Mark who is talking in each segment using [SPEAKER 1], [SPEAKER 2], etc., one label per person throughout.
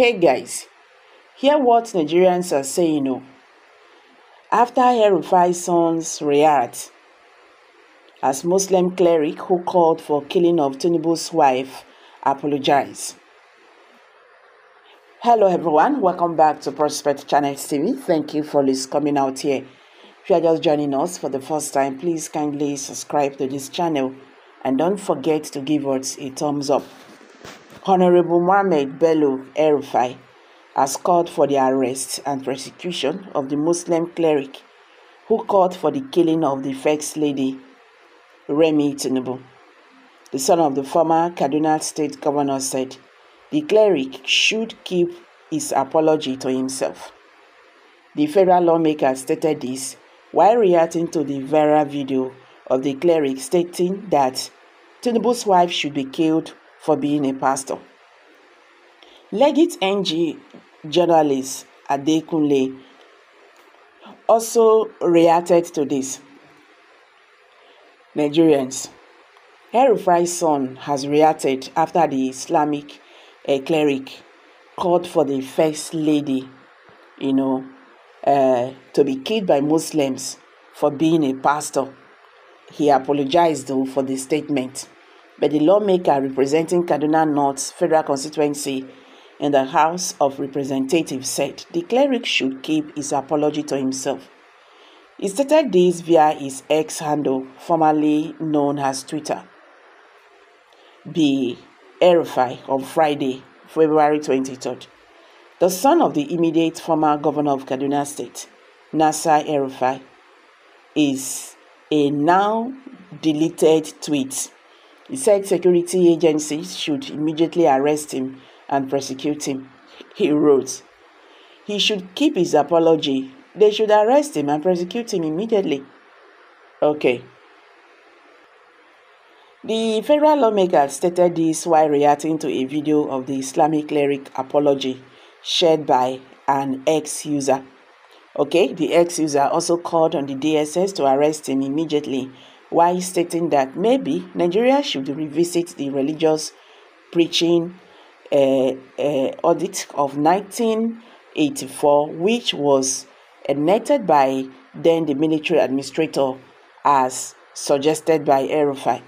[SPEAKER 1] Hey guys, hear what Nigerians are saying. Oh, after El-Rufai's sons react as Muslim cleric who called for killing of Tinubu's wife apologize. Hello everyone, welcome back to Prospect Channel TV. Thank you for this coming out here. If you are just joining us for the first time, please kindly subscribe to this channel and don't forget to give us a thumbs up. Honorable Mohammed Bello El-Rufai has called for the arrest and prosecution of the Muslim cleric who called for the killing of the First Lady Remi Tinubu. The son of the former Kaduna State Governor said the cleric should keep his apology to himself. The federal lawmaker stated this while reacting to the viral video of the cleric stating that Tinubu's wife should be killed for being a pastor. Legit NG journalist Adekunle also reacted to this. Nigerians, El-Rufai's son has reacted after the Islamic uh, cleric called for the first lady, you know, uh, to be killed by Muslims for being a pastor. He apologized though for the statement, but the lawmaker representing Kaduna North Federal Constituency in the House of Representatives said the cleric should keep his apology to himself. He stated this via his ex handle, formerly known as Twitter. Be El-Rufai on Friday, February 23rd. The son of the immediate former governor of Kaduna State, Nasir El-Rufai, is a now deleted tweet. He said security agencies should immediately arrest him and prosecute him. He wrote, He should keep his apology. They should arrest him and prosecute him immediately. Okay. The federal lawmaker stated this while reacting to a video of the Islamic cleric apology shared by an ex user. Okay, the ex user also called on the DSS to arrest him immediately while stating that maybe Nigeria should revisit the religious preaching uh, uh, audit of 1984, which was enacted by then the military administrator as suggested by El-Rufai.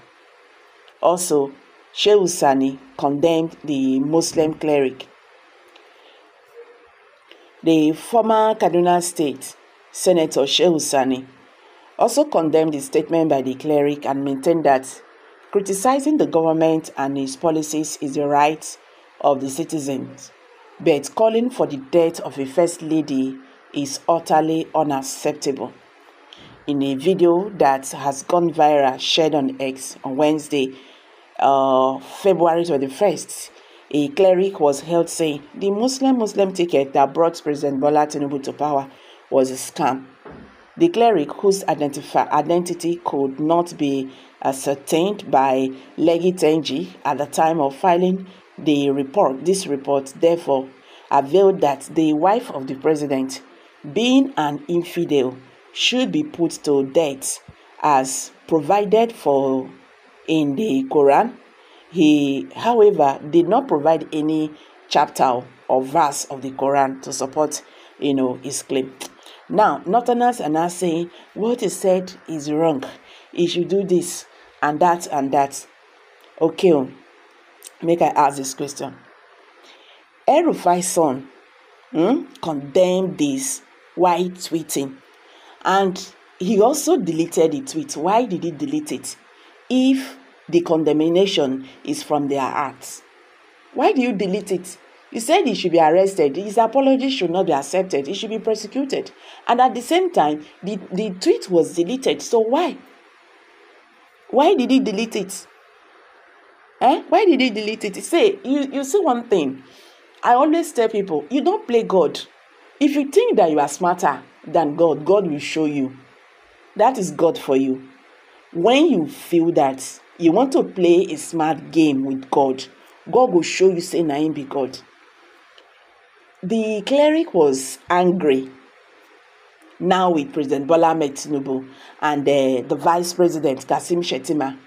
[SPEAKER 1] Also, Shehu Sani condemned the Muslim cleric. The former Kaduna State Senator Shehu Sani also condemned the statement by the cleric and maintained that criticizing the government and its policies is the right of the citizens, but calling for the death of a first lady is utterly unacceptable. In a video that has gone viral shared on X on Wednesday, uh, February 21st, a cleric was held saying the Muslim Muslim ticket that brought President Bola Tinubu to power was a scam. The cleric, whose identity could not be ascertained by Legit NG at the time of filing the report, this report, therefore, availed that the wife of the president, being an infidel, should be put to death as provided for in the Quran. He, however, did not provide any chapter or verse of the Quran to support, you know, his claim. Now, Northerners are now saying what he said is wrong. He should do this and that and that. Okay, oh, make I ask this question. El-Rufai's son hmm, condemned this while tweeting, and he also deleted the tweet. Why did he delete it? If the condemnation is from their hearts, why do you delete it? You said he should be arrested. His apology should not be accepted. He should be prosecuted. And at the same time, the, the tweet was deleted. So why? Why did he delete it? Eh? Why did he delete it? Say, you, you see one thing. I always tell people, you don't play God. If you think that you are smarter than God, God will show you. That is God for you. When you feel that you want to play a smart game with God, God will show you, say, Naim be God. The cleric was angry now with President Bola Tinubu and uh, the Vice President Kashim Shettima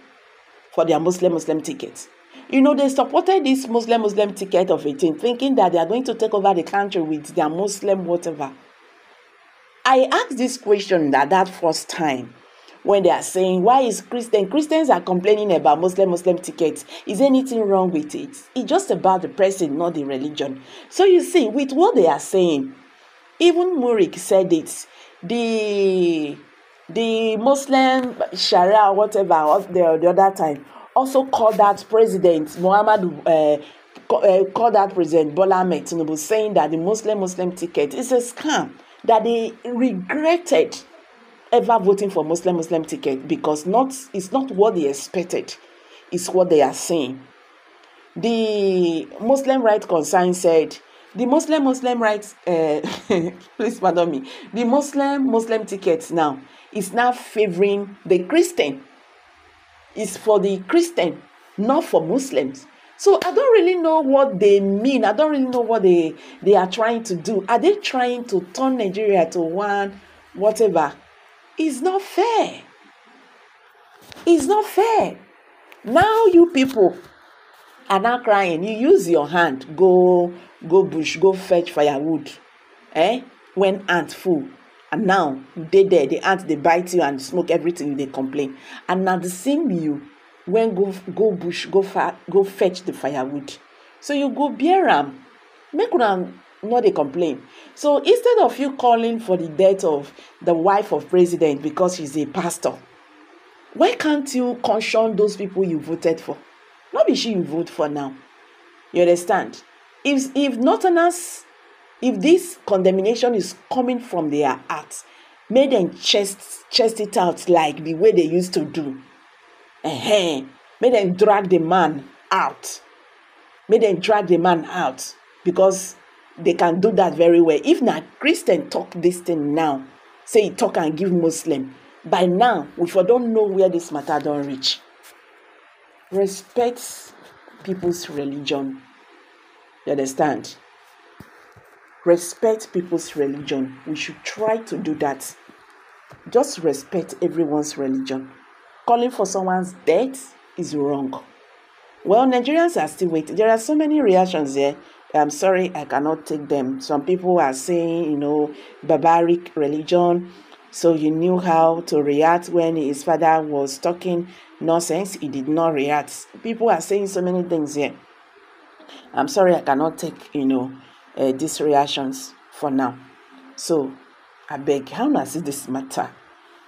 [SPEAKER 1] for their Muslim Muslim ticket. You know, they supported this Muslim Muslim ticket of 18, thinking that they are going to take over the country with their Muslim whatever. I asked this question that that first time when they are saying why is Christian Christians are complaining about Muslim Muslim tickets. Is anything wrong with it? It's just about the person, not the religion. So you see, with what they are saying, even Murik said it. The the Muslim Sharia, whatever, the, the other time, also called that president Muhammad uh, uh, called that president Bola Tinubu saying that the Muslim Muslim ticket is a scam that they regretted ever voting for Muslim Muslim ticket because not it's not what they expected, it's what they are saying. The Muslim Right Concern said the Muslim Muslim rights uh, please pardon me the Muslim Muslim tickets now is now favoring the Christian. Is for the Christian not for Muslims. So I don't really know what they mean. I don't really know what they they are trying to do. Are they trying to turn Nigeria to one whatever it's not fair. It's not fair. Now you people are now crying. You use your hand go go bush go fetch firewood eh? When ant full. And now dey there the ant dey bite you and smoke everything dey complain. And na the same you when go go bush go fa go fetch the firewood. So you go bear am. Make una no a complaint. so instead of you calling for the death of the wife of president because she's a pastor why can't you caution those people you voted for? Not be she you vote for now. You understand? If if northerners if this condemnation is coming from their heart make dem chest chest it out like the way they used to do. Uh-huh. make dem drag the man out. Make dem drag the man out because they can do that very well. If na christian talk this thing now say e talk and give muslim by now we for don't know where this matter don't reach. Respect people's religion. You understand? Respect people's religion. We should try to do that. Just respect everyone's religion. Calling for someone's death is wrong. Well nigerians are still waiting. There are so many reactions there i'm sorry i cannot take them. Some people are saying you know barbaric religion. So you knew how to react when his father was talking nonsense. He did not react. People are saying so many things here. I'm sorry i cannot take you know uh, these reactions for now. So I beg, how na see this matter?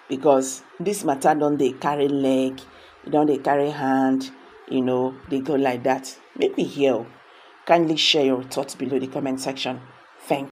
[SPEAKER 1] Because this matter don't they carry leg don't they carry hand you know they go like that. Make hear kindly share your thoughts below the comment section. Thank